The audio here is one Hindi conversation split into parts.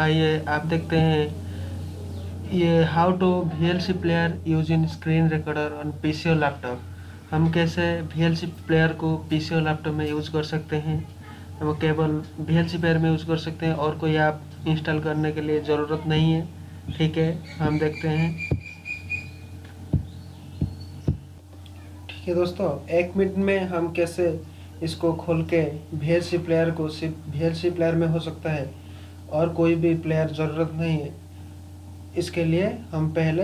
आइए, आप देखते हैं, ये how to V L C player use in screen recorder on P C or laptop हम कैसे वी एल सी प्लेयर को पी सी ओ लैपटॉप में यूज़ कर सकते हैं? हम केवल वी एल सी प्लेयर में यूज़ कर सकते हैं और कोई ऐप इंस्टॉल करने के लिए ज़रूरत नहीं है। ठीक है, हम देखते हैं। ठीक है दोस्तों, एक मिनट में हम कैसे इसको खोल के वी एल सी प्लेयर को सिर्फ़ वी एल सी प्लेयर में हो सकता है? और कोई भी प्लेयर ज़रूरत नहीं है। इसके लिए हम पहले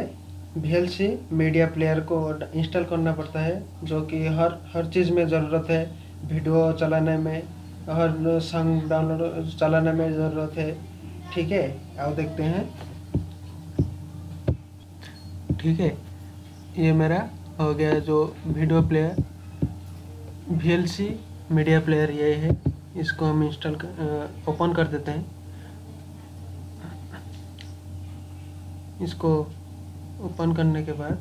वी मीडिया प्लेयर को इंस्टॉल करना पड़ता है, जो कि हर हर चीज़ में ज़रूरत है। वीडियो चलाने में, हर सॉन्ग डाउनलोड चलाने में ज़रूरत है। ठीक है? आओ देखते हैं। ठीक है? ये मेरा हो गया जो video player V media player ये है। इसको हम इंस्टॉल ओपन कर देते हैं। इसको ओपन करने के बाद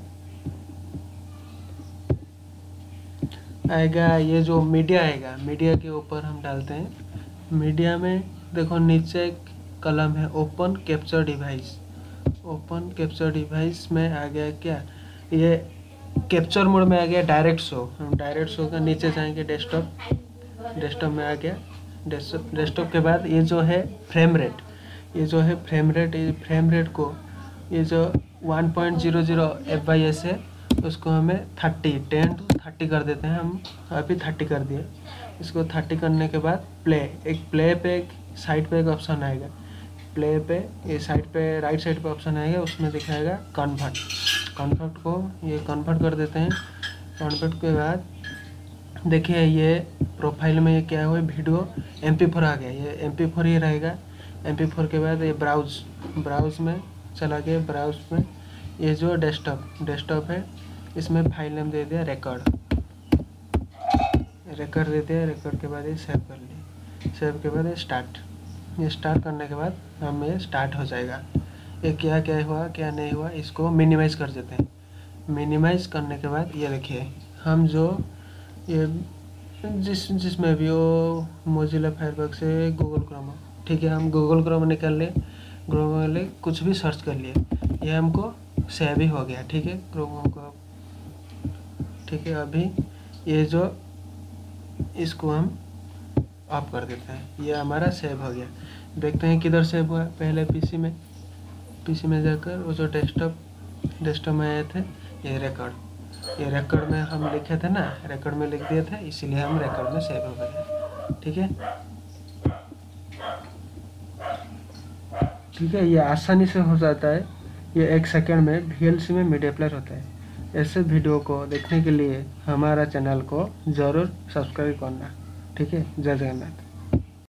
आएगा, ये जो मीडिया आएगा, मीडिया के ऊपर हम डालते हैं। मीडिया में देखो नीचे एक कलम है, open capture device. Open capture device में आ गया क्या? ये कैप्चर मोड में आ गया डायरेक्ट शो। हम डायरेक्ट शो का नीचे जाएँगे डेस्कटॉप। डेस्कटॉप में आ गया। डेस्कटॉप के बाद ये जो है फ्रेम रेट। ये जो है फ्रेम रेट, ये फ्रेम रेट को ये जो 1.00 point zero zero F by S है, उसको हमें थर्टी टेन टू थर्टी कर देते हैं हम। अभी थर्टी कर दिए। इसको थर्टी करने के बाद प्ले एक प्ले पे एक साइड पे एक ऑप्शन आएगा। प्ले पे ये साइड पे राइट साइड पे ऑप्शन आएगा, उसमें दिखाएगा कन्वर्ट कन्वर्ट को ये कन्वर्ट कर देते हैं। कन्वर्ट के बाद देखिए ये प्रोफ़ाइल में ये क्या हुआ वीडियो एम पी फोर आ गया। ये एम पी फोर ही रहेगा। एम पी फोर के बाद ये ब्राउज ब्राउज में चला गया ब्राउज में ये जो डेस्कटॉप डेस्कटॉप है, इसमें फ़ाइल नेम दे दिया रिकॉर्ड रिकॉर्ड दे दिया रिकॉर्ड के बाद ये सेव कर लिया सेव के बाद ये स्टार्ट ये स्टार्ट करने के बाद हम ये स्टार्ट हो जाएगा। ये क्या क्या हुआ, क्या नहीं हुआ, इसको मिनिमाइज़ कर देते हैं। मिनिमाइज़ करने के बाद ये देखिए, हम जो ये जिस, जिसमें भी वो मोजिला फायरबॉक्स से गूगल क्रोम ठीक है, हम गूगल क्रोम निकाल लें वाले कुछ भी सर्च कर लिए। ये हमको सेव ही हो गया, ठीक है? क्रोम को ठीक है, अभी ये जो इसको हम ऑफ़ कर देते हैं। ये हमारा सेव हो गया। देखते हैं किधर सेव हुआ। पहले पीसी में पीसी में जाकर वो जो डेस्कटॉप डेस्कटॉप में आए थे, ये रिकॉर्ड ये रिकॉर्ड में हम लिखे थे ना रिकॉर्ड में लिख दिए थे, इसीलिए हम रिकॉर्ड में सेव हो गए ठीक है? ठीक है, ये आसानी से हो जाता है। ये एक सेकेंड में वी में मीडिया प्लेयर होता है। ऐसे वीडियो को देखने के लिए हमारा चैनल को ज़रूर सब्सक्राइब करना। ठीक है, जय जगन्नाथ।